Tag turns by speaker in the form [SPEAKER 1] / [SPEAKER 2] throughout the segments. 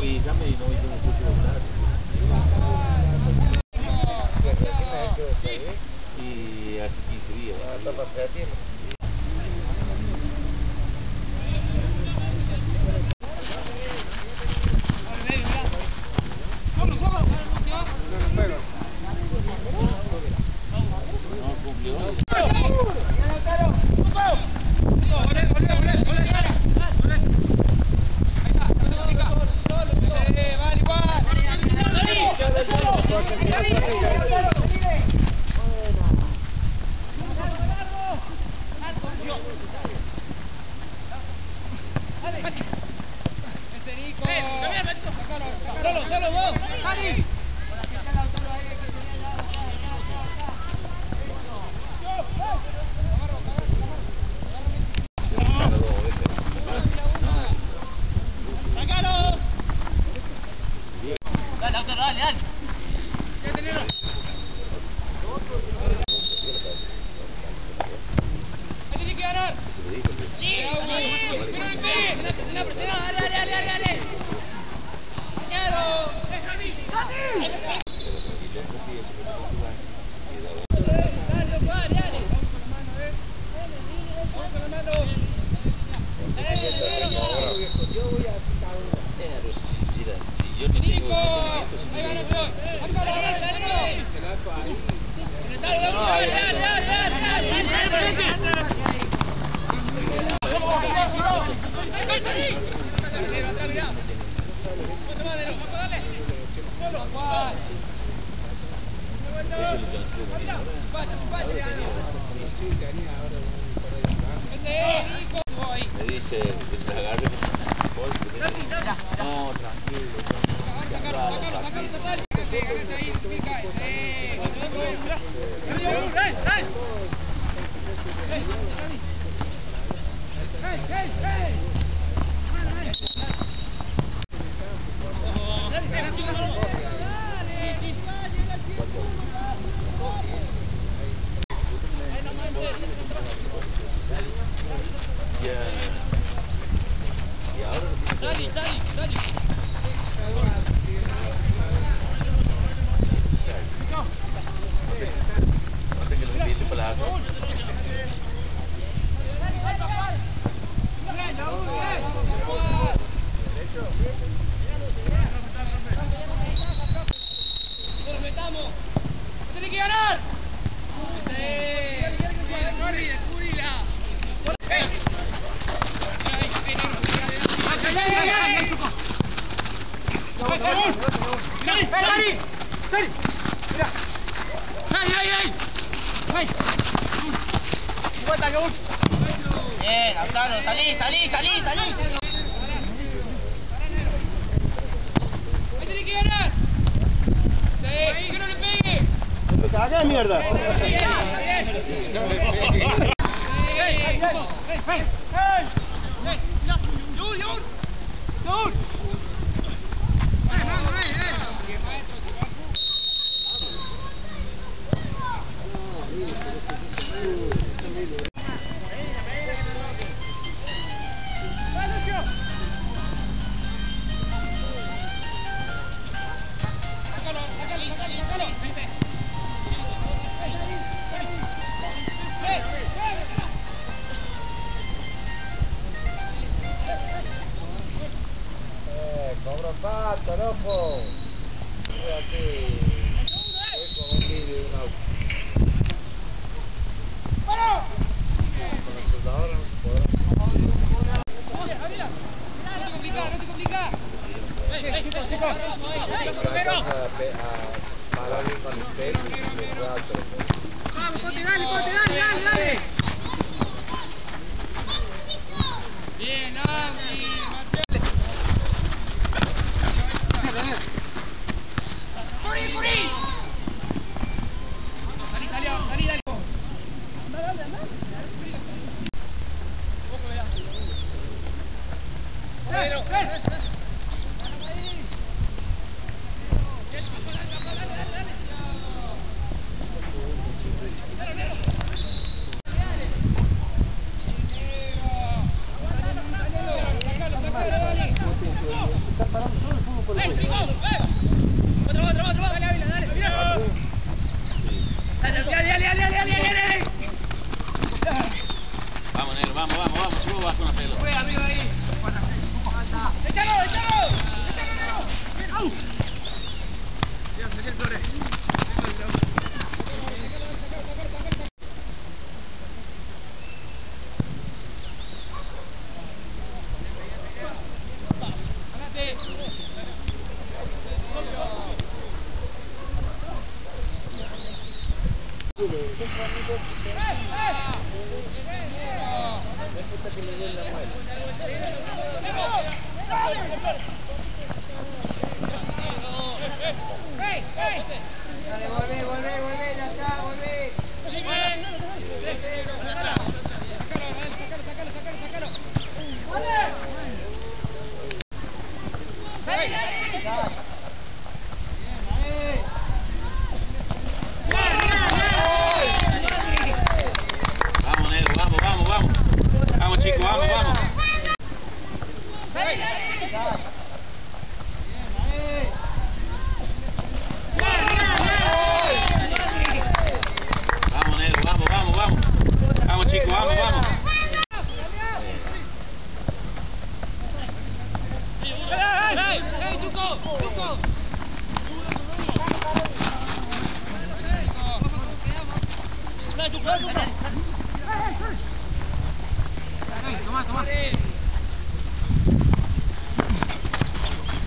[SPEAKER 1] avísame y no hice un curso Y hace 15 días.
[SPEAKER 2] Le
[SPEAKER 1] dice que se agarre. No, tranquilo. Sácalo, sácalo, sácalo total. Que ahí,
[SPEAKER 2] cae. ¡Sali! ¡Sali! ¡Ay, ay, ay! ¡Ay! Salí, salí, salí, salí. Ahí que no le pegue.
[SPEAKER 3] ¡Ey, ey,
[SPEAKER 4] ey! ¡Ey, ey! ¡Ey! ¡Ey! ¡Ey! ¡Ey! papá, toropo. Estoy aquí. Estoy con un vídeo una... Con la soldadora no se podrá.
[SPEAKER 2] Javier, no te complicar, no te
[SPEAKER 4] complicar. A parar con el pelo y
[SPEAKER 2] Vamos, Poti, dale, Poti, dale, dale, dale. Bien, Andy.
[SPEAKER 1] Vamos, negro, vamos, vamos, subo, vas con la pelota. Juega, amigo ahí. ¡Echalo, ¡Échalo, échalo! ¡Échalo! ¡Au! Dios, Miguel Flores.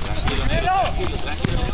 [SPEAKER 1] Tranquilo, negro, tranquilo, tranquilo.